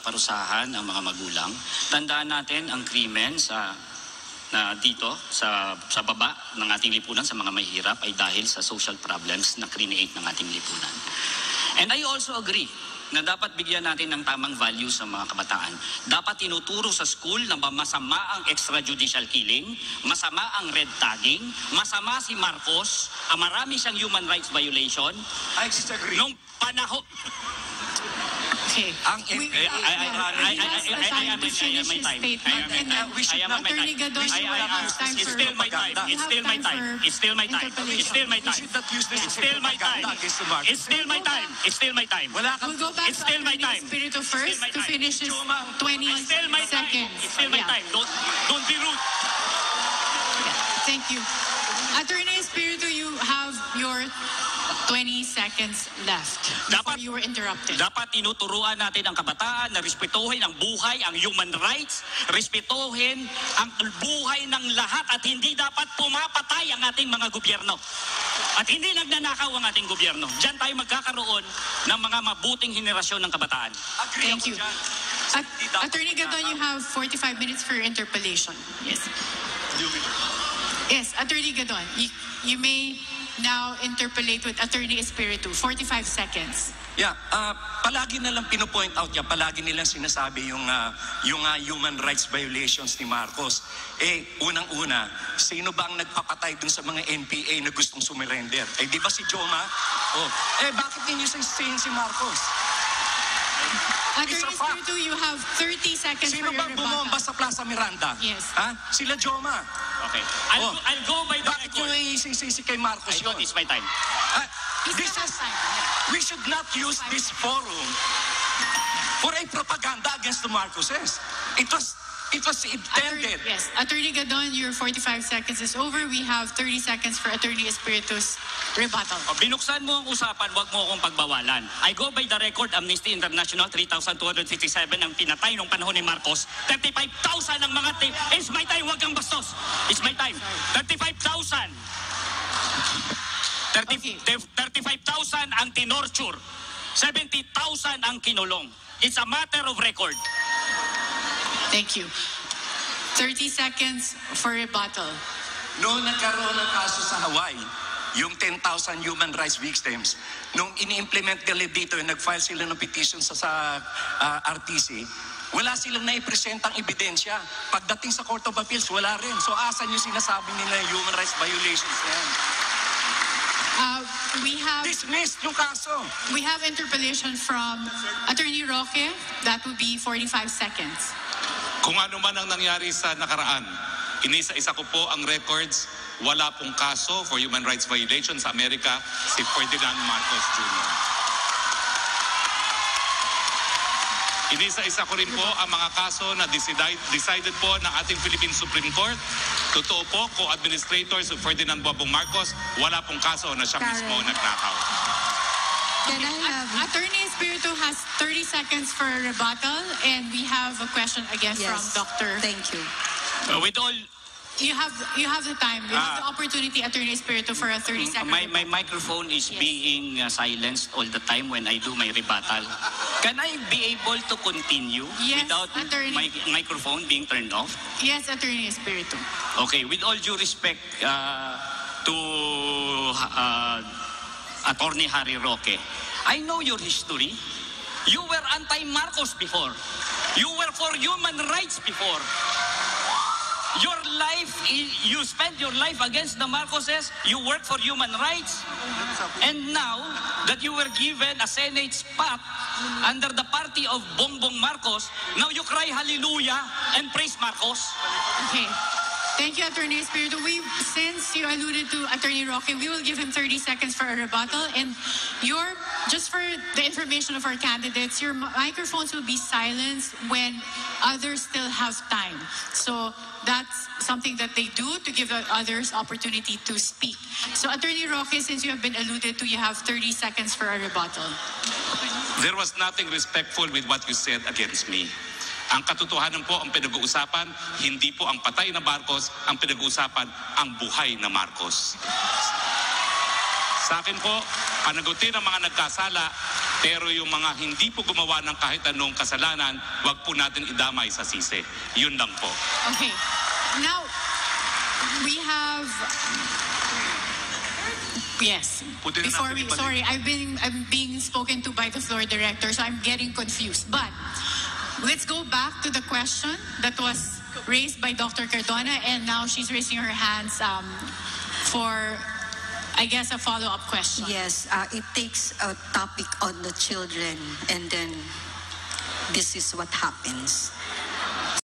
dapat parusahan ang mga magulang. Tandaan natin ang krimen sa na dito sa sa baba ng ating lipunan sa mga mahihirap ay dahil sa social problems na create ng ating lipunan. And I also agree na dapat bigyan natin ng tamang value sa mga kabataan. Dapat tinuturo sa school na masama ang extrajudicial killing, masama ang red tagging, masama si Marcos, ang marami siyang human rights violation. I disagree. Nung panahon, Okay. Ang We- I, I, I, I, I, I, He has I, the I, I, time am to I finish am my his time. I statement am and then we should I am not- my Attorney time. Gadon, I, you I, will I, have time it's for still my time. propaganda. You It's have still my time time. for It's still my time. interpolation. It's still my We time. should not use this It's as still my propaganda time. against the Marcos. It's still my time. It's still my time. Wala kang... We'll go back It's to still my Attorney time. Espiritu It's first still my to time. finish his Chuma, 20 It's still my time. seconds. It's still my Yeah. time. Don't don't be rude. Thank you. Attorney Espiritu, you have your 20 seconds left before Dapat- you were interrupted. Dapat tinuturuan natin ang kabataan na respetuhin ang buhay, ang human rights, respetuhin ang buhay ng lahat at hindi dapat pumapatay ang ating mga gobyerno. At hindi nagnanakaw ang ating gobyerno. Diyan tayo magkakaroon ng mga mabuting henerasyon ng kabataan. Agree Thank you. At, Attorney Gadon, you have 45 minutes for your interpellation. Yes. Yes, Attorney Gadon, you, you may now interpolate with Attorney Espiritu. 45 seconds. Yeah, ah, palagi na lang pinopoint out niya, palagi nilang sinasabi yung, ah, yung ah, human rights violations ni Marcos. Eh, unang-una, sino ba ang nagpapatay dun sa mga NPA na gustong sumurrender? Eh, di ba si Joma? Oh, eh, bakit ninyo sisihin si Marcos? Attorney pa. Espiritu, you have 30 seconds Sino for your bang bumomba sa Plaza Miranda? Yes. Ha? Sila Joma. Okay. I'll, Oh. go, I'll go by the Bakit record. nyo isisisi kay Marcos I yun? it's my time. He this is, time. we should not use this forum for a propaganda against the Marcoses. It was, it was Attorney, intended. yes. Attorney Gadon, your 45 seconds is over. We have 30 seconds for Attorney Espiritu's rebuttal. O, binuksan mo ang usapan, wag mo akong pagbawalan. I go by the record, Amnesty International, 3,257 ang pinatay nung panahon ni Marcos. 35,000 ang mga. It's my time, wag kang bastos. It's my time. 35,000. 30 Okay. 35,000 ang tinorture. 70,000 ang kinulong. It's a matter of record. Thank you. 30 seconds for rebuttal. Noong nagkaroon ng kaso sa Hawaii, yung 10,000 human rights victims, nung ini-implement nila dito, nag-file sila ng petition sa, sa ah, RTC, wala silang naipresentang ebidensya. Pagdating sa Court of Appeals, wala rin. So asan yung sinasabi nila yung human rights violations na yan? Uh, we have Dismissed yung kaso. we have interpellation from Attorney Roque. That would be 45 seconds. Kung ano man ang nangyari sa nakaraan, inisa-isa ko po ang records. Wala pong kaso for human rights violation sa Amerika si Ferdinand Marcos Jr. Inisa-isa ko rin po ang mga kaso na decided, decided po ng ating Philippine Supreme Court. Totoo po, co-administrator si Ferdinand Bobong Marcos, wala pong kaso na siya mismo nagnakaw. Can I have, Attorney Espiritu has 30 seconds for a rebuttal, and we have a question again yes, from Dr. thank you. Uh, with all You have you have the time. You have the Ah. opportunity, Attorney Espiritu, for a 30 second. My, my microphone is Yes. being uh, silenced all the time when I do my rebuttal. Can I be able to continue Yes, without attorney. my microphone being turned off? Yes, Attorney Espiritu. Okay, with all due respect uh, to uh, Attorney Harry Roque, I know your history. You were anti-Marcos before. You were for human rights before. Your life, you spent your life against the Marcoses. You work for human rights. And now that you were given a Senate spot under the party of Bongbong Marcos, now you cry hallelujah and praise Marcos. Okay. Thank you, Attorney Espiritu. We, since you alluded to Attorney Roque, we will give him 30 seconds for a rebuttal. And your, just for the information of our candidates, your microphones will be silenced when others still have time. So that's something that they do to give others opportunity to speak. So Attorney Roque, since you have been alluded to, you have 30 seconds for a rebuttal. There was nothing respectful with what you said against me. Ang katotohanan po ang pinag-uusapan, hindi po ang patay na Marcos, ang pinag-uusapan ang buhay na Marcos. Sa akin po, panagutin ang mga nagkasala, Pero yung mga hindi po gumawa ng kahit anong kasalanan, wag po natin idamay sa sisi. Yun lang po. Okay. Now, we have. Yes. Before we, sorry, I've been I'm being spoken to by the floor director, so I'm getting confused. But let's go back to the question that was raised by Dr. Cardona, and now she's raising her hands um, for, I guess, a follow-up question. Yes, uh, it takes a topic on the children and then this is what happens.